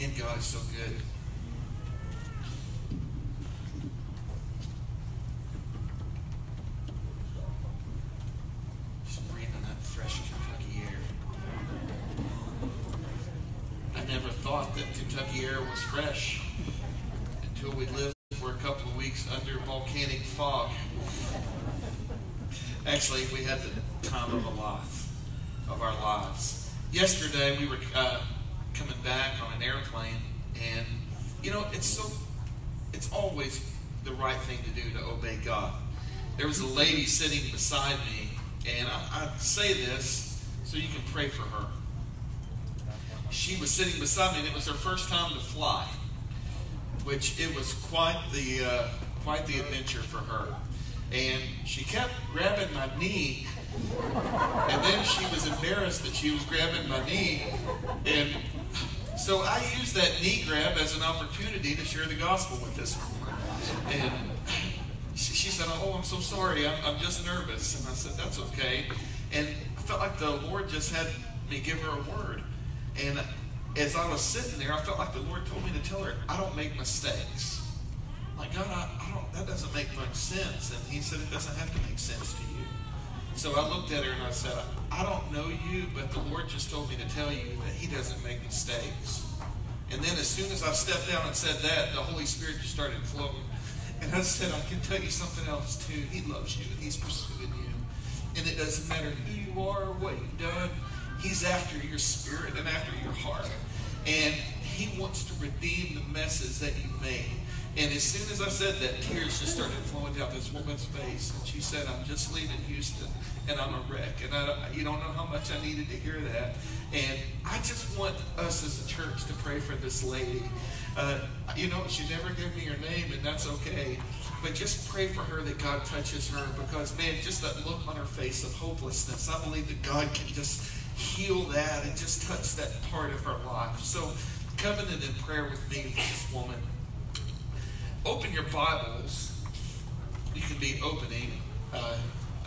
Man, God is so good. Just breathing that fresh Kentucky air. I never thought that Kentucky air was fresh until we lived for a couple of weeks under volcanic fog. Actually, we had the time of a life of our lives. Yesterday, we were uh, coming back on an and you know, it's so, it's always the right thing to do to obey God. There was a lady sitting beside me, and I, I say this so you can pray for her. She was sitting beside me, and it was her first time to fly, which it was quite the uh, quite the adventure for her. And she kept grabbing my knee and then she was embarrassed that she was grabbing my knee. And so I used that knee grab as an opportunity to share the gospel with this woman. And she, said, Oh, I'm so sorry. I'm, I'm just nervous. And I said, That's okay. And I felt like the Lord just had me give her a word. And as I was sitting there, I felt like the Lord told me to tell her, I don't make mistakes. Like, God, I, I don't, that doesn't make much sense. And He said, It doesn't have to make sense to you. So I looked at her and I said, I don't know you, but the Lord just told me to tell you that He doesn't make mistakes. And then as soon as I stepped down and said that, the Holy Spirit just started flowing. And I said, I can tell you something else too. He loves you and He's pursuing you. And it doesn't matter who you are or what you've done, He's after your spirit and after your heart. And He wants to redeem the messes that you made. And as soon as I said that, tears just started flowing down this woman's face. And she said, I'm just leaving Houston and I'm a wreck. And I, you don't know how much I needed to hear that. And I just want us as a church to pray for this lady. Uh, you know, she never gave me her name, and that's okay. But just pray for her that God touches her because, man, just that look on her face of hopelessness, I believe that God can just heal that and just touch that part of her life. So, covenant in prayer with me this woman open your Bibles. You can be opening. Uh,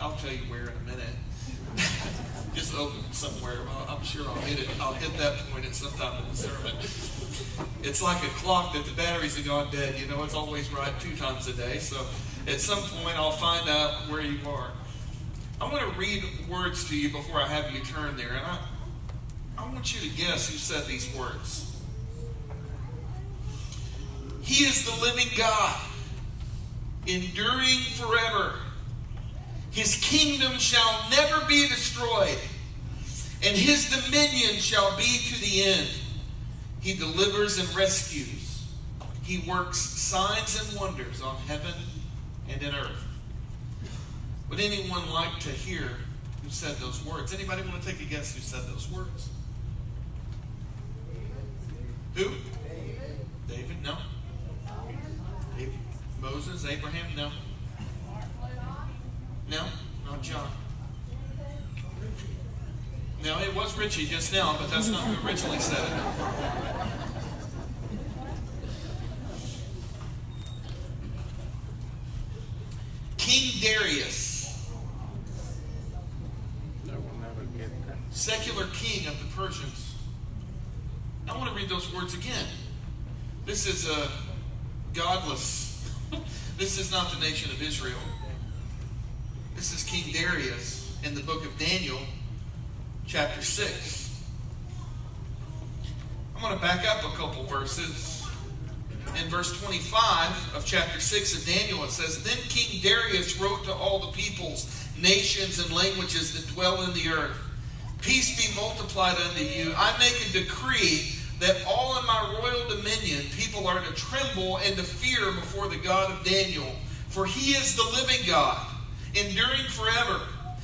I'll tell you where in a minute. Just open somewhere. I'm sure I'll hit it. I'll hit that point at some time in the sermon. It's like a clock that the batteries have gone dead. You know, it's always right two times a day. So at some point, I'll find out where you are. I want to read words to you before I have you turn there, and I, I want you to guess who said these words. He is the living God, enduring forever. His kingdom shall never be destroyed, and his dominion shall be to the end. He delivers and rescues. He works signs and wonders on heaven and in earth. Would anyone like to hear who said those words? Anybody want to take a guess who said those words? Who? David? No. Moses, Abraham? No, John. Now, it was Richie just now, but that's not who originally said it. King Darius, secular king of the Persians. I want to read those words again. This is a godless this is not the nation of Israel. This is King Darius in the book of Daniel, chapter 6. I'm going to back up a couple verses. In verse 25 of chapter 6 of Daniel, it says, Then King Darius wrote to all the peoples, nations, and languages that dwell in the earth Peace be multiplied unto you. I make a decree that all in my royal dominion people are to tremble and to fear before the God of Daniel. For he is the living God, enduring forever.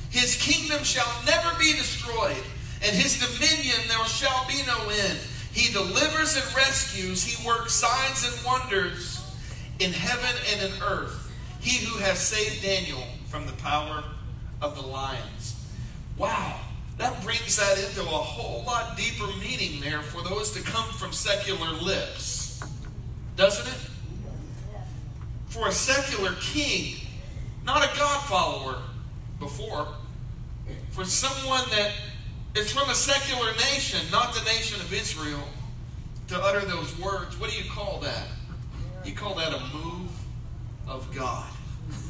His kingdom shall never be destroyed, and his dominion there shall be no end. He delivers and rescues, he works signs and wonders in heaven and in earth. He who has saved Daniel from the power of the lions. Wow that brings that into a whole lot deeper meaning there for those to come from secular lips. Doesn't it? For a secular king, not a God follower before, for someone that is from a secular nation, not the nation of Israel, to utter those words, what do you call that? You call that a move of God.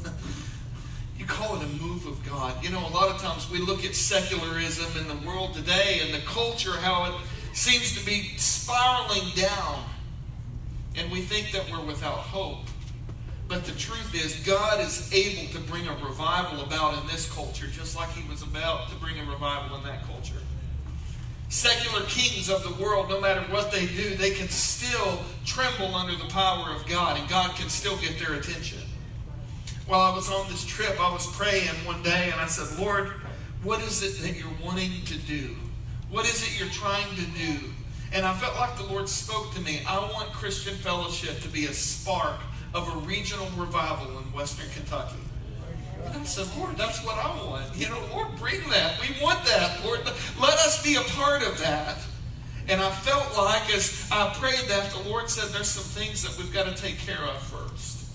you call it a move of God. You know, a lot of times we look at secularism in the world today and the culture, how it seems to be spiraling down. And we think that we're without hope. But the truth is, God is able to bring a revival about in this culture, just like He was about to bring a revival in that culture. Secular kings of the world, no matter what they do, they can still tremble under the power of God, and God can still get their attention. While I was on this trip, I was praying one day, and I said, Lord, what is it that you're wanting to do? What is it you're trying to do? And I felt like the Lord spoke to me. I want Christian Fellowship to be a spark of a regional revival in Western Kentucky. I said, Lord, that's what I want. You know, Lord, bring that. We want that. Lord, let us be a part of that. And I felt like as I prayed that, the Lord said there's some things that we've got to take care of first.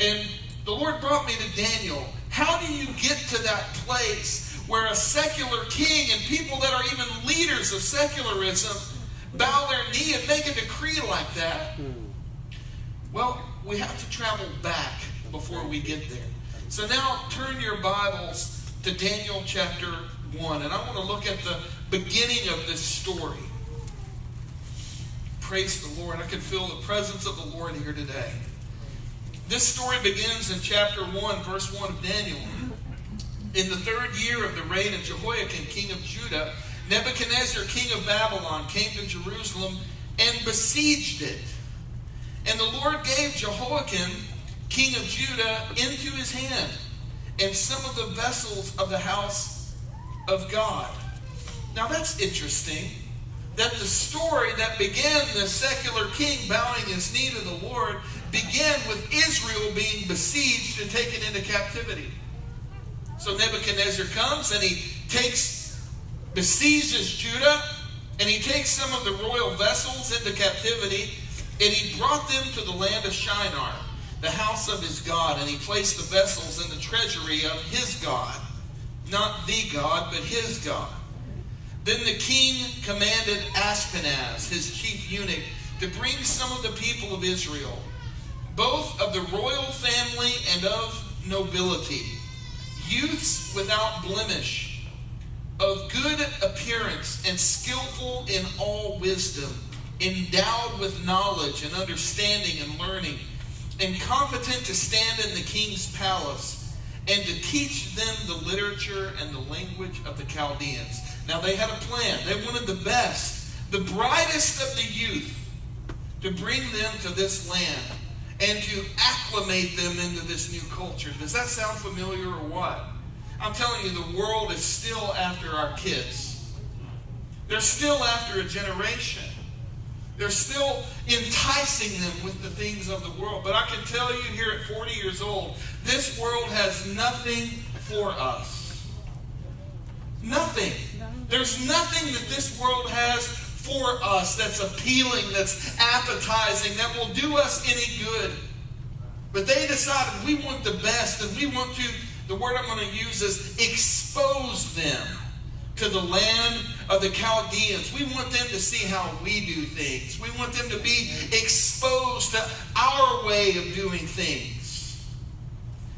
And the Lord brought me to Daniel. How do you get to that place where a secular king and people that are even leaders of secularism bow their knee and make a decree like that? Hmm. Well, we have to travel back before we get there. So now turn your Bibles to Daniel chapter 1, and I want to look at the beginning of this story. Praise the Lord. I can feel the presence of the Lord here today. This story begins in chapter 1, verse 1 of Daniel. In the third year of the reign of Jehoiakim, king of Judah, Nebuchadnezzar, king of Babylon, came to Jerusalem and besieged it. And the Lord gave Jehoiakim, king of Judah, into his hand, and some of the vessels of the house of God. Now that's interesting. That the story that began the secular king bowing his knee to the Lord began with Israel being besieged and taken into captivity. So Nebuchadnezzar comes and he takes, besieges Judah, and he takes some of the royal vessels into captivity, and he brought them to the land of Shinar, the house of his God, and he placed the vessels in the treasury of his God. Not the God, but his God. Then the king commanded Ashpenaz, his chief eunuch, to bring some of the people of Israel, both of the royal family and of nobility, youths without blemish, of good appearance and skillful in all wisdom, endowed with knowledge and understanding and learning, and competent to stand in the king's palace, and to teach them the literature and the language of the Chaldeans. Now they had a plan. They wanted the best, the brightest of the youth, to bring them to this land and to acclimate them into this new culture. Does that sound familiar or what? I'm telling you, the world is still after our kids. They're still after a generation. They're still enticing them with the things of the world. But I can tell you here at 40 years old, this world has nothing for us. Nothing. There's nothing that this world has for us that's appealing, that's appetizing, that will do us any good. But they decided we want the best and we want to, the word I'm going to use is expose them to the land of the Chaldeans. We want them to see how we do things. We want them to be exposed to our way of doing things.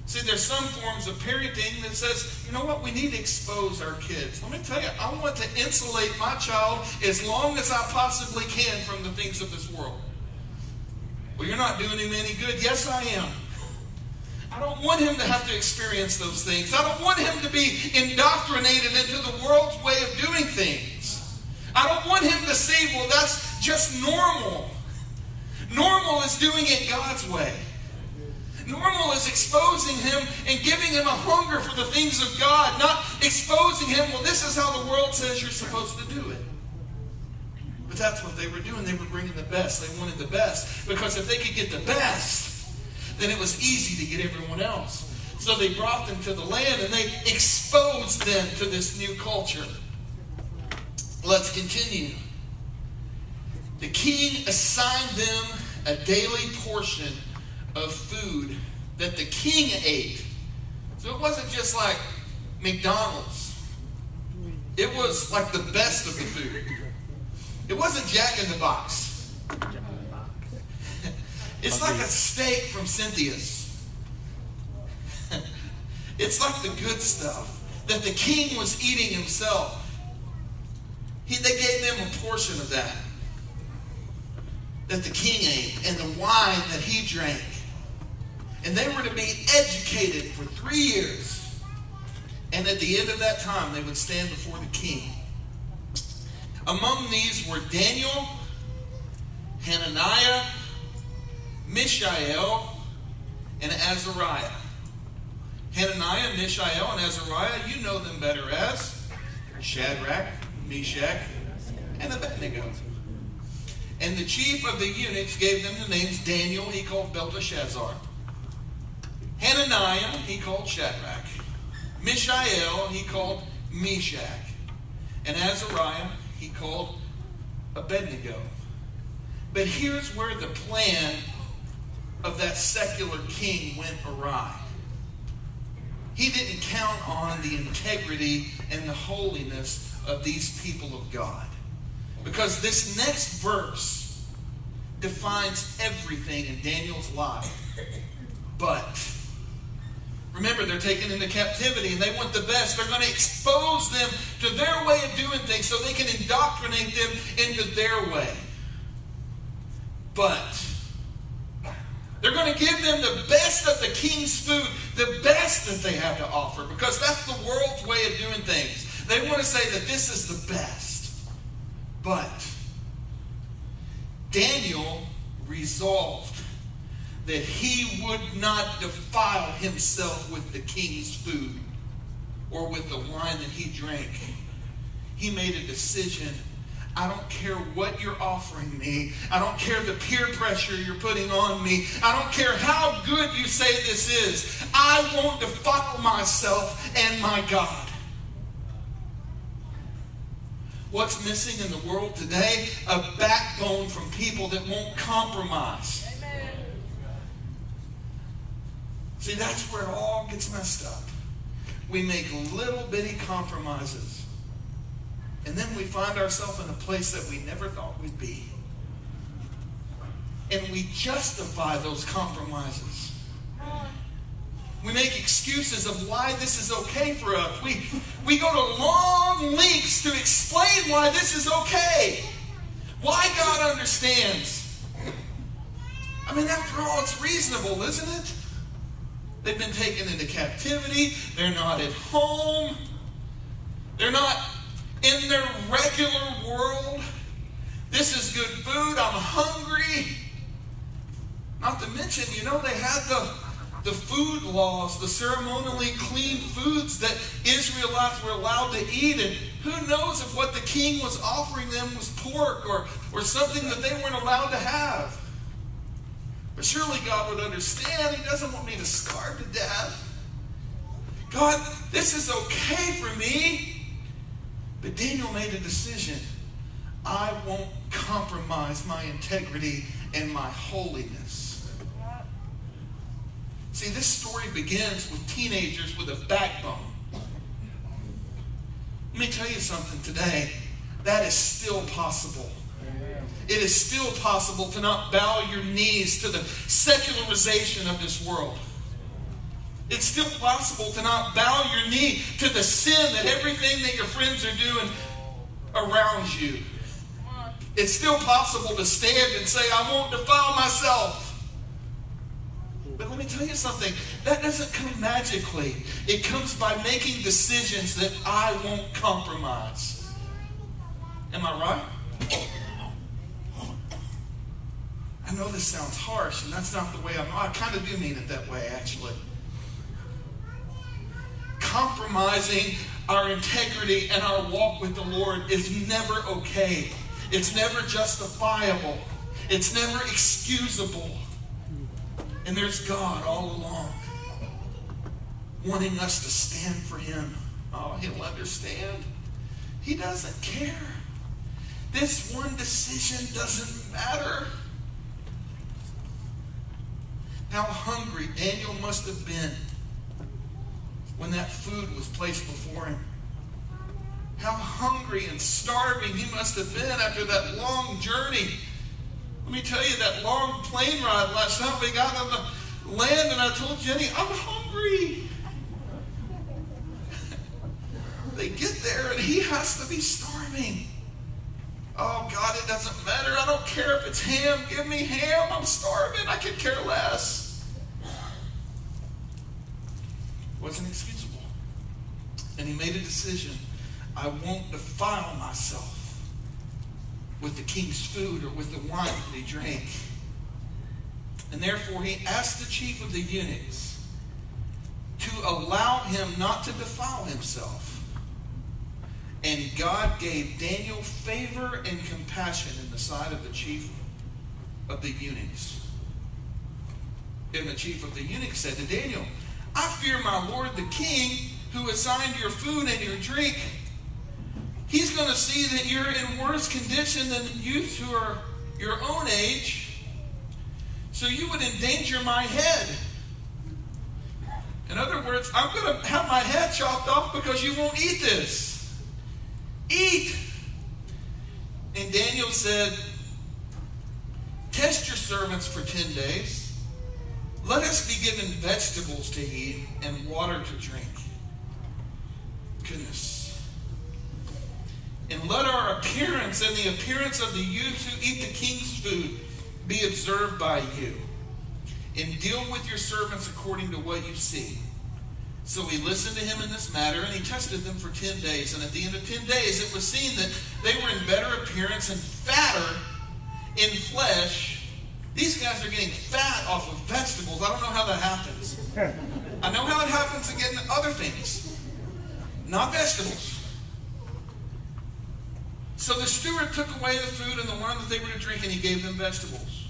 See, there's some forms of parenting that says, you know what, we need to expose our kids. Let me tell you, I want to insulate my child as long as I possibly can from the things of this world. Well, you're not doing him any good. Yes, I am. I don't want him to have to experience those things. I don't want him to be indoctrinated into the world's way of doing things. I don't want him to say, well, that's just normal. Normal is doing it God's way. Normal is exposing him and giving him a hunger for the things of God, not exposing him, well, this is how the world says you're supposed to do it. But that's what they were doing. They were bringing the best. They wanted the best. Because if they could get the best, then it was easy to get everyone else. So they brought them to the land and they exposed them to this new culture. Let's continue. The king assigned them a daily portion of food that the king ate. So it wasn't just like McDonald's. It was like the best of the food. It wasn't Jack in the Box. It's like a steak from Cynthia's. it's like the good stuff that the king was eating himself. He, they gave them a portion of that that the king ate and the wine that he drank. And they were to be educated for three years. And at the end of that time, they would stand before the king. Among these were Daniel, Hananiah, Mishael, and Azariah. Hananiah, Mishael, and Azariah, you know them better as Shadrach, Meshach, and Abednego. And the chief of the eunuchs gave them the names Daniel, he called Belteshazzar. Hananiah, he called Shadrach. Mishael, he called Meshach. And Azariah, he called Abednego. But here's where the plan of that secular king went awry. He didn't count on the integrity and the holiness of these people of God. Because this next verse defines everything in Daniel's life. But remember, they're taken into captivity and they want the best. They're going to expose them to their way of doing things so they can indoctrinate them into their way. But they're going to give them the best of the king's food, the best that they have to offer, because that's the world's way of doing things. They want to say that this is the best. But Daniel resolved that he would not defile himself with the king's food or with the wine that he drank. He made a decision. I don't care what you're offering me. I don't care the peer pressure you're putting on me. I don't care how good you say this is. I won't defile myself and my God. What's missing in the world today? A backbone from people that won't compromise. Amen. See, that's where it all gets messed up. We make little bitty compromises. And then we find ourselves in a place that we never thought we'd be. And we justify those compromises. We make excuses of why this is okay for us. We, we go to long lengths to explain why this is okay. Why God understands. I mean, after all, it's reasonable, isn't it? They've been taken into captivity. They're not at home. They're not in their regular world. This is good food. I'm hungry. Not to mention, you know, they had the the food laws, the ceremonially clean foods that Israelites were allowed to eat. And who knows if what the king was offering them was pork or, or something that they weren't allowed to have. But surely God would understand. He doesn't want me to starve to death. God, this is okay for me. But Daniel made a decision. I won't compromise my integrity and my holiness. See, this story begins with teenagers with a backbone. Let me tell you something today. That is still possible. It is still possible to not bow your knees to the secularization of this world. It's still possible to not bow your knee to the sin that everything that your friends are doing around you. It's still possible to stand and say, I won't defile myself. But let me tell you something. That doesn't come magically. It comes by making decisions that I won't compromise. Am I right? I know this sounds harsh, and that's not the way I'm. I kind of do mean it that way, actually. Compromising our integrity and our walk with the Lord is never okay. It's never justifiable. It's never excusable. And there's God all along wanting us to stand for Him. Oh, He'll understand. He doesn't care. This one decision doesn't matter. How hungry Daniel must have been when that food was placed before him. How hungry and starving he must have been after that long journey Let me tell you that long plane ride last night. We got on the land, and I told Jenny, I'm hungry. they get there, and he has to be starving. Oh, God, it doesn't matter. I don't care if it's ham. Give me ham. I'm starving. I could care less. Wasn't excusable. And he made a decision. I won't defile myself with the king's food or with the wine that he drank. And therefore he asked the chief of the eunuchs to allow him not to defile himself. And God gave Daniel favor and compassion in the sight of the chief of the eunuchs. And the chief of the eunuchs said to Daniel, I fear my lord the king, who assigned your food and your drink. He's going to see that you're in worse condition than youths who are your own age. So you would endanger my head. In other words, I'm going to have my head chopped off because you won't eat this. Eat. And Daniel said, Test your servants for 10 days. Let us be given vegetables to eat and water to drink. Goodness. And let our appearance and the appearance of the youths who eat the king's food be observed by you. And deal with your servants according to what you see. So he listened to him in this matter, and he tested them for 10 days. And at the end of 10 days, it was seen that they were in better appearance and fatter in flesh. These guys are getting fat off of vegetables. I don't know how that happens. I know how it happens again in other things, not vegetables. So the steward took away the food and the wine that they were to drink, and he gave them vegetables.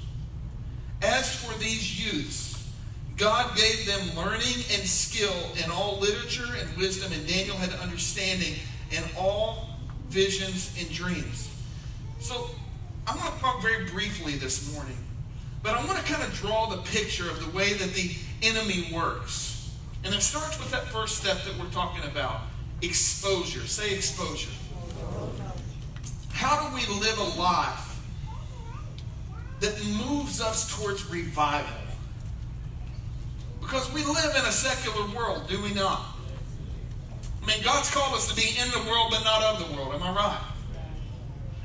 As for these youths, God gave them learning and skill in all literature and wisdom, and Daniel had understanding in all visions and dreams. So I'm going to talk very briefly this morning, but I want to kind of draw the picture of the way that the enemy works. And it starts with that first step that we're talking about exposure. Say exposure. How do we live a life that moves us towards revival? Because we live in a secular world, do we not? I mean, God's called us to be in the world, but not of the world. Am I right?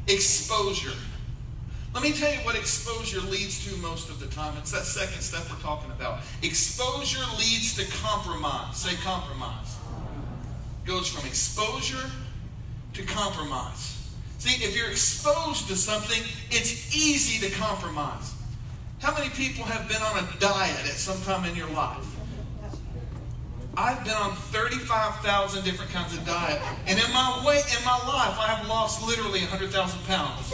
Exposure. Let me tell you what exposure leads to most of the time. It's that second step we're talking about. Exposure leads to compromise. Say compromise. Goes from exposure to compromise. See, if you're exposed to something, it's easy to compromise. How many people have been on a diet at some time in your life? I've been on 35,000 different kinds of diet. And in my weight, in my life, I have lost literally 100,000 pounds.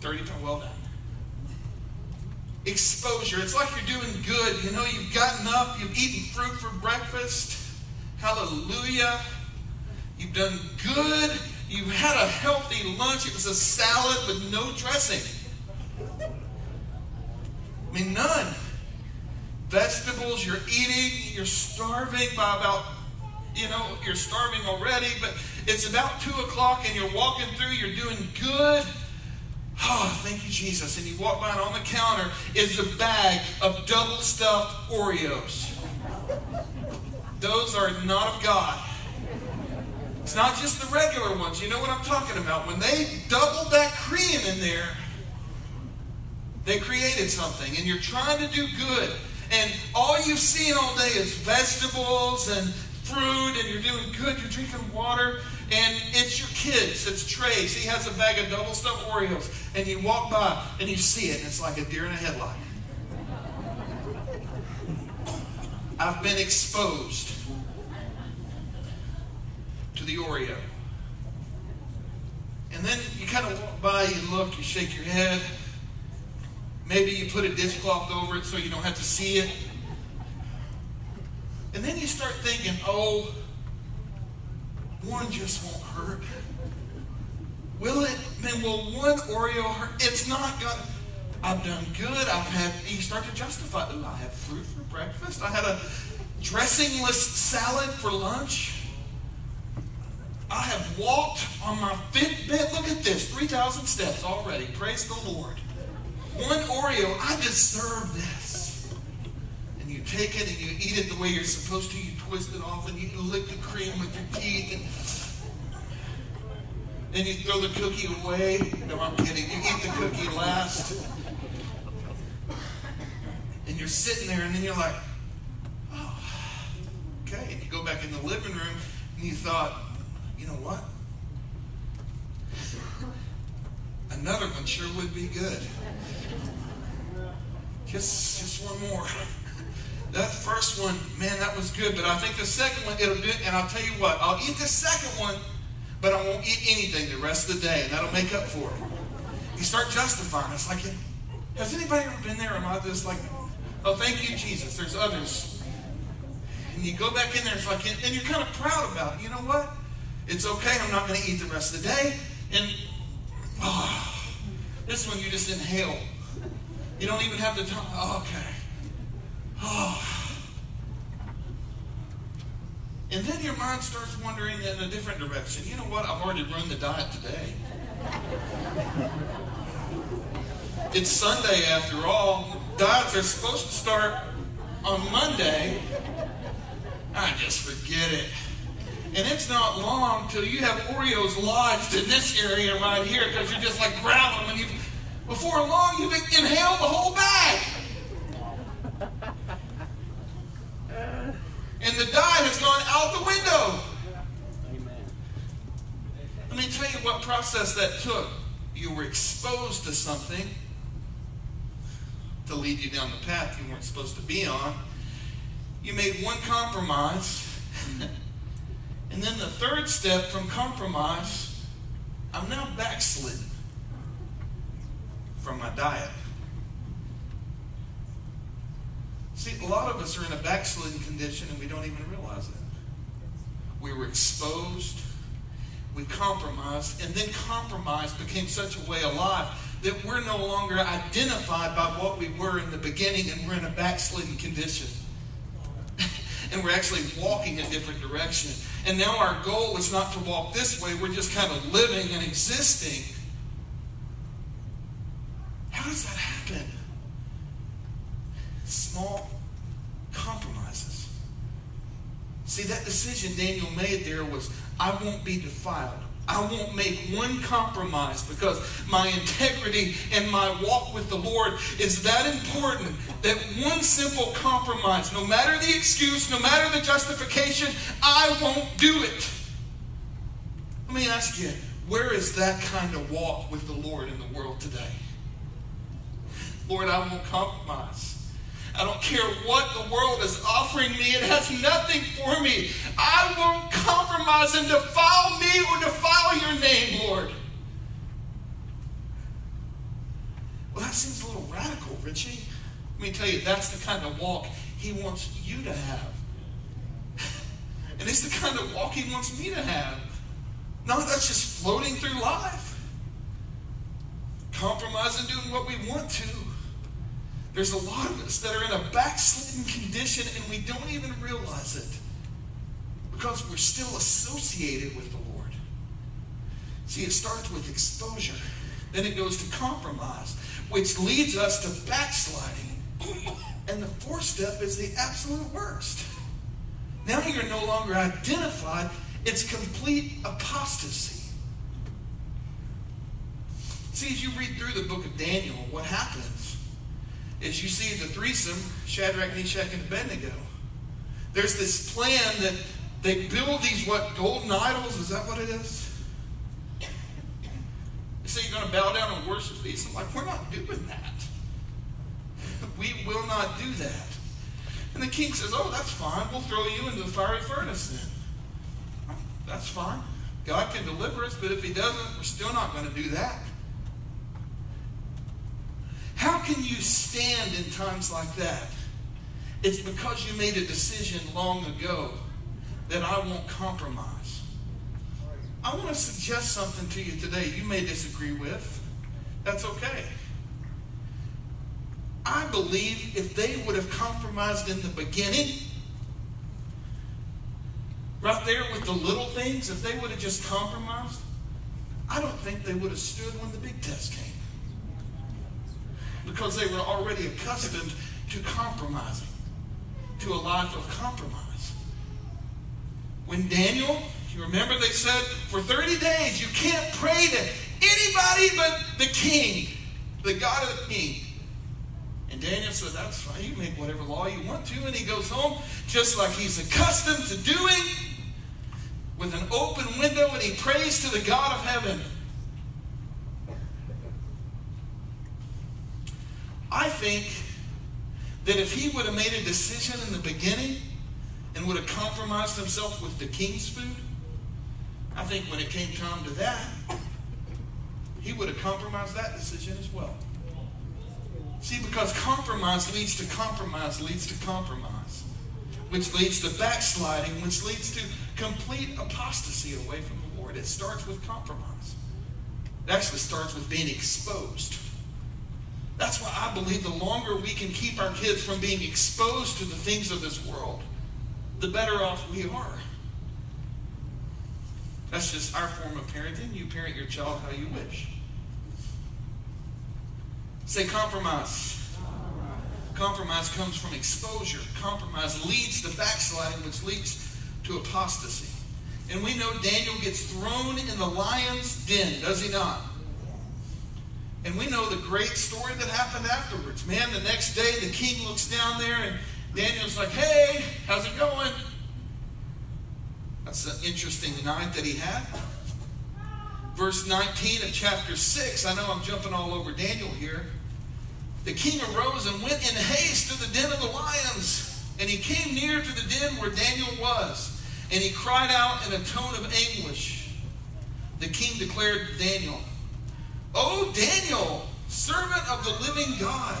30 pounds, well done. Exposure. It's like you're doing good. You know, you've gotten up, you've eaten fruit for breakfast. Hallelujah. You've done good. You've had a healthy lunch. It was a salad with no dressing. I mean, none. Vegetables, you're eating, you're starving by about, you know, you're starving already, but it's about 2 o'clock and you're walking through, you're doing good. Oh, thank you, Jesus. And you walk by and on the counter is a bag of double stuffed Oreos. Those are not of God. It's not just the regular ones. You know what I'm talking about. When they doubled that cream in there, they created something. And you're trying to do good. And all you've seen all day is vegetables and fruit, and you're doing good. You're drinking water. And it's your kids. It's Trace. He has a bag of double stuffed Oreos. And you walk by and you see it, and it's like a deer in a headlight. I've been exposed to the Oreo. And then you kind of walk by, you look, you shake your head. Maybe you put a dishcloth over it so you don't have to see it. And then you start thinking, oh, one just won't hurt. Will it? Man, will one Oreo hurt? It's not going I've done good. I've had, you start to justify, ooh, I had fruit for breakfast. I had a dressingless salad for lunch. I have walked on my Fitbit. Look at this 3,000 steps already. Praise the Lord. One Oreo, I deserve this. And you take it and you eat it the way you're supposed to. You twist it off and you lick the cream with your teeth. And then you throw the cookie away. No, I'm kidding. You eat the cookie last. And you're sitting there and then you're like, oh, okay. And you go back in the living room and you thought, you know what? Another one sure would be good. Just, just one more. That first one, man, that was good. But I think the second one, it'll do. And I'll tell you what, I'll eat the second one, but I won't eat anything the rest of the day, and that'll make up for it. You start justifying. It's like, has anybody ever been there? Am I just like, oh, thank you, Jesus. There's others. And you go back in there, it's like, and you're kind of proud about it. You know what? It's okay. I'm not going to eat the rest of the day. And oh, this one you just inhale. You don't even have to talk. Oh, okay. And then your mind starts wandering in a different direction. You know what? I've already ruined the diet today. it's Sunday after all. Diets are supposed to start on Monday. I just forget it. And it's not long till you have Oreos lodged in this area right here because you're just like grabbing them and you before long you've inhaled the whole bag. And the out the window. Let me tell you what process that took. You were exposed to something to lead you down the path you weren't supposed to be on. You made one compromise. And then the third step from compromise, I'm now backslidden from my diet. See, a lot of us are in a backslidden condition and we don't even realize it. We were exposed, we compromised, and then compromise became such a way of life that we're no longer identified by what we were in the beginning and we're in a backslidden condition. and we're actually walking a different direction. And now our goal is not to walk this way, we're just kind of living and existing. How does that happen? Small compromises. See, that decision Daniel made there was I won't be defiled. I won't make one compromise because my integrity and my walk with the Lord is that important that one simple compromise, no matter the excuse, no matter the justification, I won't do it. Let me ask you, where is that kind of walk with the Lord in the world today? Lord, I won't compromise. I don't care what the world is offering me. It has nothing for me. I won't compromise and defile me or defile your name, Lord. Well, that seems a little radical, Richie. Let me tell you, that's the kind of walk he wants you to have. And it's the kind of walk he wants me to have. No, that's just floating through life. Compromising, doing what we want to. There's a lot of us that are in a backslidden condition and we don't even realize it because we're still associated with the Lord. See, it starts with exposure, then it goes to compromise, which leads us to backsliding. And the fourth step is the absolute worst. Now you're no longer identified, it's complete apostasy. See, as you read through the book of Daniel, what happens is you see the threesome, Shadrach, Meshach, and Abednego. There's this plan that they build these, what, golden idols? Is that what it is? They say you're going to bow down and worship these. I'm like, we're not doing that. We will not do that. And the king says, oh, that's fine. We'll throw you into the fiery furnace then. That's fine. God can deliver us, but if he doesn't, we're still not going to do that. How can you stand in times like that? It's because you made a decision long ago that I won't compromise. I want to suggest something to you today you may disagree with. That's okay. I believe if they would have compromised in the beginning, right there with the little things, if they would have just compromised, I don't think they would have stood when the big test came. Because they were already accustomed to compromising, to a life of compromise. When Daniel, you remember they said, for 30 days you can't pray to anybody but the king, the God of the king. And Daniel said, That's fine. You make whatever law you want to. And he goes home just like he's accustomed to doing with an open window and he prays to the God of heaven. I think that if he would have made a decision in the beginning and would have compromised himself with the king's food, I think when it came time to that, he would have compromised that decision as well. See, because compromise leads to compromise, leads to compromise, which leads to backsliding, which leads to complete apostasy away from the Lord. It starts with compromise. It actually starts with being exposed. That's why I believe the longer we can keep our kids from being exposed to the things of this world, the better off we are. That's just our form of parenting. You parent your child how you wish. Say compromise. Compromise comes from exposure. Compromise leads to backsliding, which leads to apostasy. And we know Daniel gets thrown in the lion's den, does he not? And we know the great story that happened afterwards. Man, the next day the king looks down there and Daniel's like, hey, how's it going? That's an interesting night that he had. Verse 19 of chapter 6. I know I'm jumping all over Daniel here. The king arose and went in haste to the den of the lions. And he came near to the den where Daniel was. And he cried out in a tone of anguish. The king declared to Daniel, O Daniel, servant of the living God,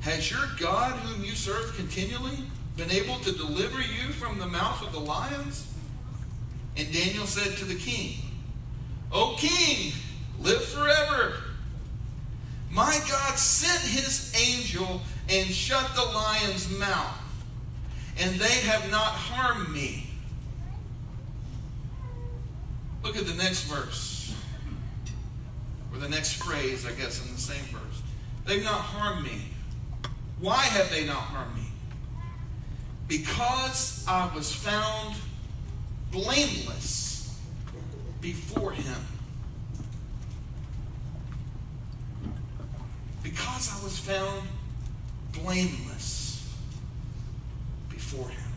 has your God, whom you serve continually, been able to deliver you from the mouth of the lions? And Daniel said to the king, O king, live forever. My God sent his angel and shut the lion's mouth, and they have not harmed me. Look at the next verse, or the next phrase, I guess, in the same verse. They've not harmed me. Why have they not harmed me? Because I was found blameless before him. Because I was found blameless before him.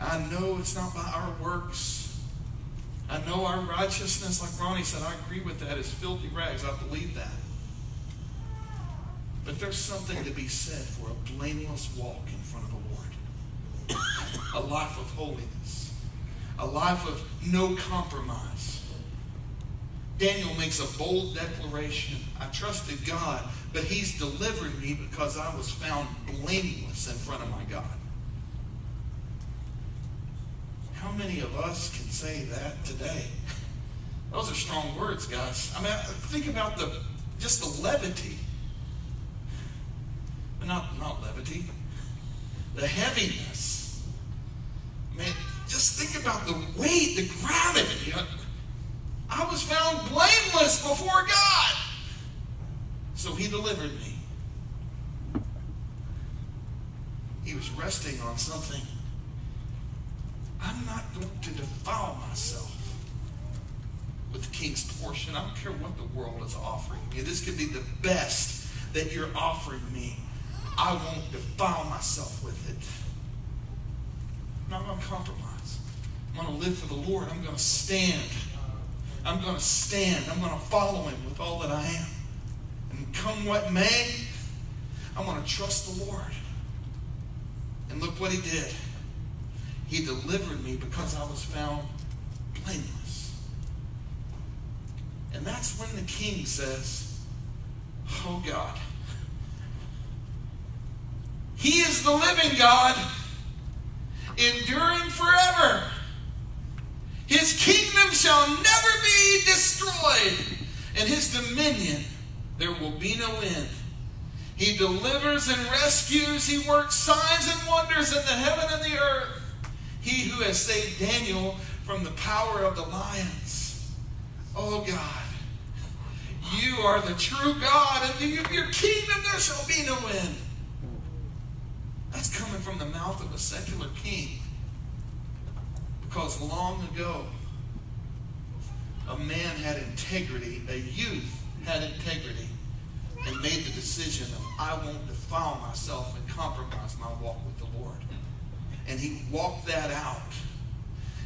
I know it's not by our works. I know our righteousness, like Ronnie said, I agree with that, is filthy rags. I believe that. But there's something to be said for a blameless walk in front of the Lord. A life of holiness. A life of no compromise. Daniel makes a bold declaration. I trusted God, but he's delivered me because I was found blameless in front of my God. How many of us can say that today? Those are strong words, guys. I mean, think about the just the levity. Not not levity. The heaviness. Man, just think about the weight, the gravity. I was found blameless before God. So he delivered me. He was resting on something. I'm not going to defile myself with the king's portion. I don't care what the world is offering me. This could be the best that you're offering me. I won't defile myself with it. I'm not going to compromise. I'm going to live for the Lord. I'm going to stand. I'm going to stand. I'm going to follow him with all that I am. And come what may, I want to trust the Lord. And look what he did. He delivered me because I was found blameless. And that's when the king says, Oh God, He is the living God, enduring forever. His kingdom shall never be destroyed, and his dominion there will be no end. He delivers and rescues, he works signs and wonders in the heaven and the earth. He who has saved Daniel from the power of the lions. Oh God, you are the true God, and of your kingdom there shall be no end. That's coming from the mouth of a secular king. Because long ago, a man had integrity, a youth had integrity, and made the decision of, I won't defile myself and compromise my walk with. And he walked that out.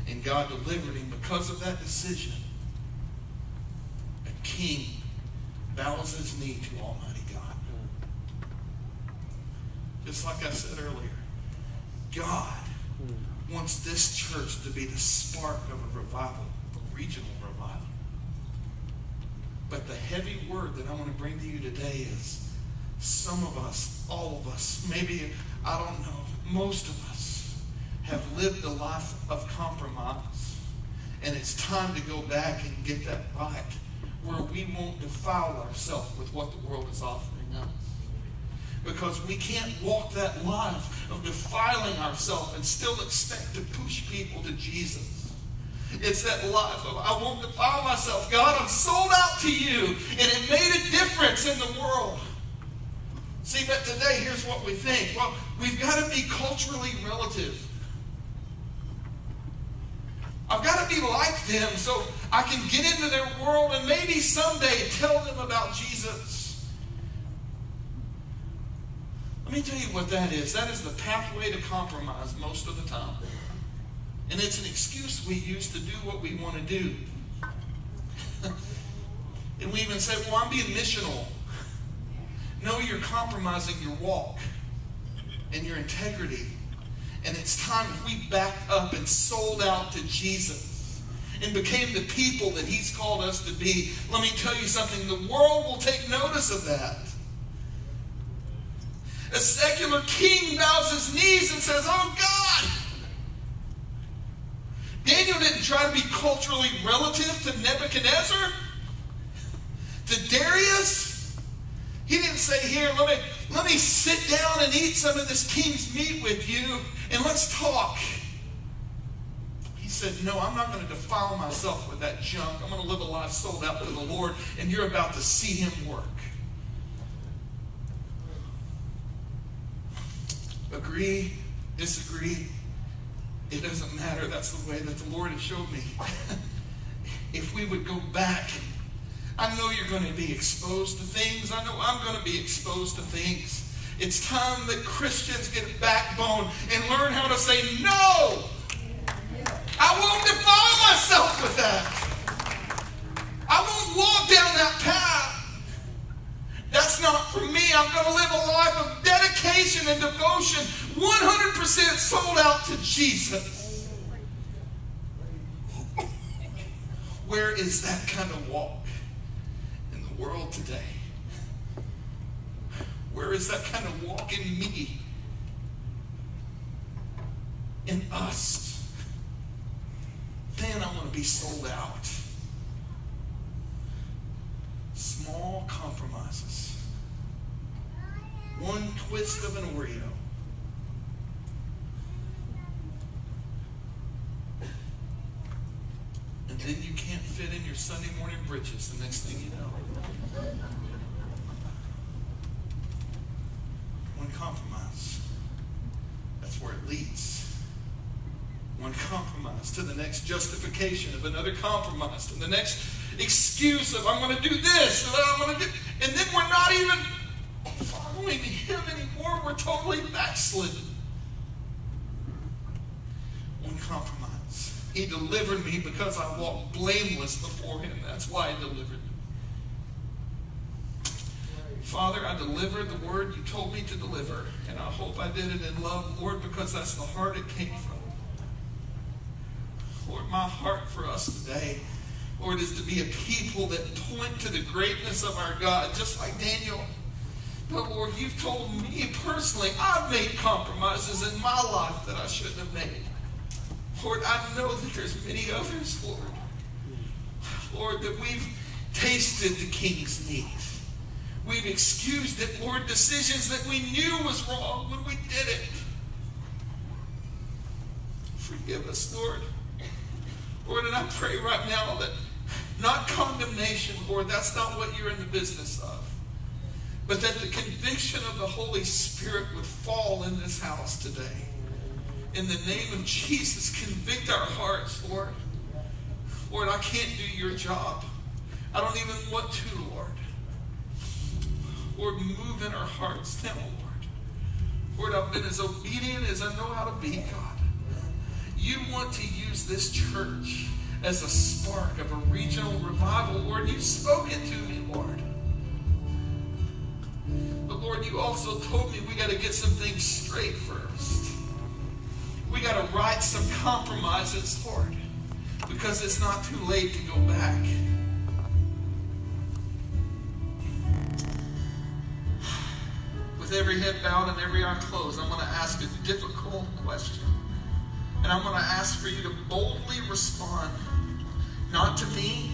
And God delivered him because of that decision. A king bows his knee to Almighty God. Just like I said earlier, God wants this church to be the spark of a revival, a regional revival. But the heavy word that I want to bring to you today is some of us, all of us, maybe, I don't know, most of us have lived a life of compromise. And it's time to go back and get that right where we won't defile ourselves with what the world is offering us. Because we can't walk that life of defiling ourselves and still expect to push people to Jesus. It's that life of, I won't defile myself. God, I'm sold out to you. And it made a difference in the world. See, but today, here's what we think. Well, we've got to be culturally relative. I've got to be like them so I can get into their world and maybe someday tell them about Jesus. Let me tell you what that is. That is the pathway to compromise most of the time. And it's an excuse we use to do what we want to do. and we even say, well, I'm being missional. No, you're compromising your walk and your integrity and it's time we backed up and sold out to Jesus and became the people that He's called us to be. Let me tell you something the world will take notice of that. A secular king bows his knees and says, Oh God! Daniel didn't try to be culturally relative to Nebuchadnezzar, to Darius. He didn't say, Here, let me, let me sit down and eat some of this king's meat with you and let's talk. He said, No, I'm not going to defile myself with that junk. I'm going to live a life sold out to the Lord, and you're about to see Him work. Agree, disagree, it doesn't matter. That's the way that the Lord has showed me. if we would go back, I know you're going to be exposed to things. I know I'm going to be exposed to things. It's time that Christians get backbone and learn how to say no. I won't defile myself with that. I won't walk down that path. That's not for me. I'm going to live a life of dedication and devotion, 100% sold out to Jesus. Where is that kind of walk in the world today? Where is that kind of walk in me? In us? Then I want to be sold out. Small compromises. One twist of an Oreo. And then you can't fit in your Sunday morning britches the next thing you know. Compromise. That's where it leads. One compromise to the next justification of another compromise to the next excuse of I'm going to do this and I'm going to do, and then we're not even following Him anymore. We're totally backslidden. One compromise. He delivered me because I walked blameless before Him. That's why He delivered me. Father, I delivered the word you told me to deliver, and I hope I did it in love, Lord, because that's the heart it came from. Lord, my heart for us today, Lord, is to be a people that point to the greatness of our God, just like Daniel. But Lord, you've told me personally, I've made compromises in my life that I shouldn't have made. Lord, I know that there's many others, Lord. Lord, that we've tasted the king's meat. We've excused it, Lord, decisions that we knew was wrong when we did it. Forgive us, Lord. Lord, and I pray right now that not condemnation, Lord, that's not what you're in the business of. But that the conviction of the Holy Spirit would fall in this house today. In the name of Jesus, convict our hearts, Lord. Lord, I can't do your job. I don't even want to, Lord. Lord, move in our hearts now, Lord. Lord, I've been as obedient as I know how to be, God. You want to use this church as a spark of a regional revival, Lord. You spoke it to me, Lord. But Lord, you also told me we got to get some things straight first. We got to right some compromises, Lord, because it's not too late to go back. With every head bowed and every eye closed, I'm going to ask a difficult question. And I'm going to ask for you to boldly respond, not to me,